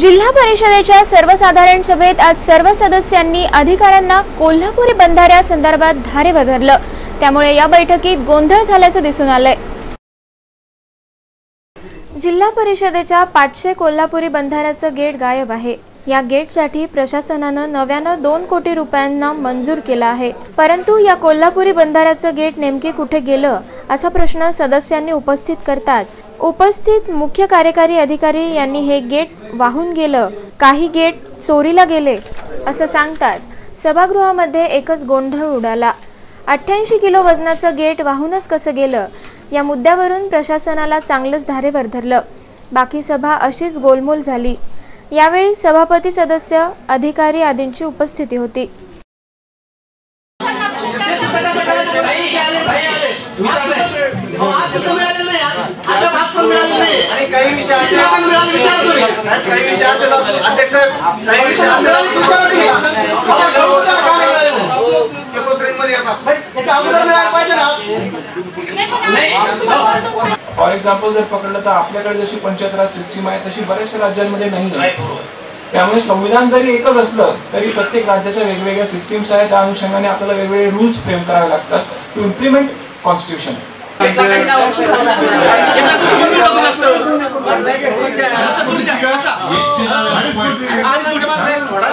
जिल्हा परिषदेच्या सर्वसाधारण सभेत आज सर्व सदस्यांनी अधिकाऱ्यांना कोल्हापुरी बंधाऱ्यासंदर्भात धारे धरलं त्यामुळे या बैठकीत गोंधळ झाल्याचं दिसून आलंय. जिल्हा परिषदेच्या पाचशे कोल्हापुरी बंधाऱ्याचं गेट गायब आहे. या गेटसाठी प्रशासनानं नव्यानं दोन कोटी रुपयांना मंजूर केला आहे. परंतु या कोल्हापुरी बंधाऱ्याचं गेट नेमके कुठे गेलं असा प्रश्न सदस्यांनी उपस्थित करताच उपस्थित मुख्य कार्यकारी अधिकारी यांनी हे गेट वाहून गेलं. काही गेट चोरीला गेले असं सांगताच सभागृहामध्ये एकच गोंधळ उडाला. अठ्ठ्याऐंशी किलो वजनाचं गेट वाहूनच कसं गेलं? या मुद्द्यावरून प्रशासनाला चांगलंच धारेवर धरलं. बाकी सभा अशीच गोलमोल झाली. यावेळी सभापती सदस्य अधिकारी आदींची उपस्थिती होती. आणि काही विषय असे साहेब, काही विषय असे असतात. अध्यक्ष साहेब काही विषय असे असतात. मध्ये येतात. फॉर एक्झाम्पल जर पकडलं तर आपल्याकडे जशी पंचायत राज सिस्टीम आहे तशी बऱ्याचशा राज्यांमध्ये नाही आहे. त्यामुळे संविधान जरी एकच असलं तरी प्रत्येक राज्याच्या वेगवेगळ्या सिस्टीम्स आहेत. त्या अनुषंगाने आपल्याला वेगवेगळे रूल्स फ्रेम करावे लागतात. टू इम्प्लिमेंट कॉन्स्टिट्यूशन थोडा